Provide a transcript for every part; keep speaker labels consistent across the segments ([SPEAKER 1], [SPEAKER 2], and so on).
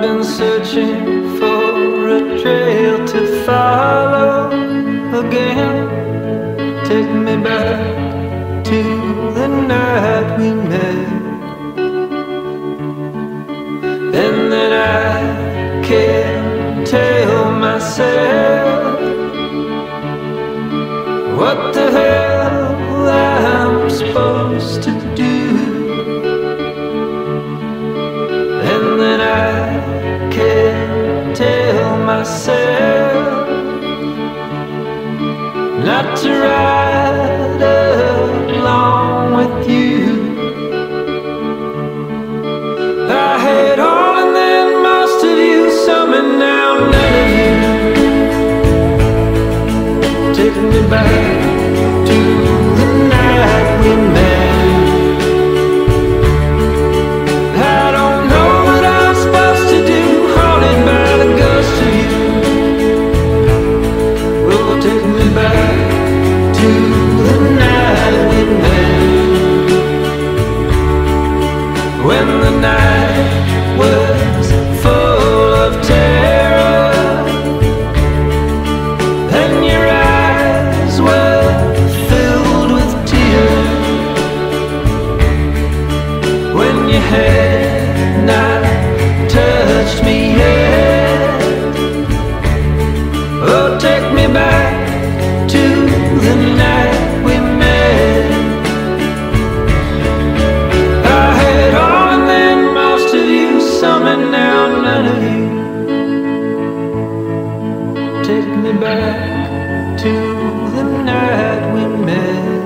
[SPEAKER 1] been searching for a trail to follow again. Take me back to the night we met. And then I can't tell myself what the hell I'm supposed to do. Myself not to ride along with you. I had all and then most of you, some and now none of you. Take me back to the night we Take me back to the night we met.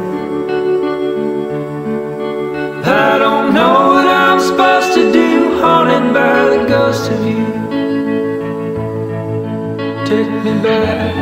[SPEAKER 1] I don't know what I'm supposed to do, haunted by the ghost of you. Take me back